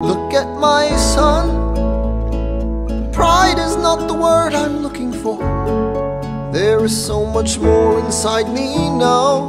Look at my son. Pride is not the word I'm looking for. There is so much more inside me now.